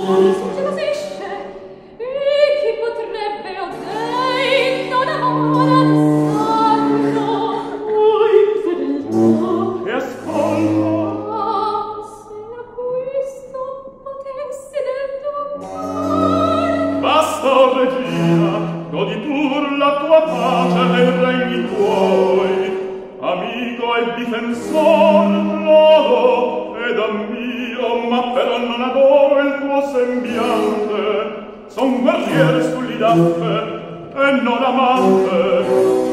Se vocês amante e non amante.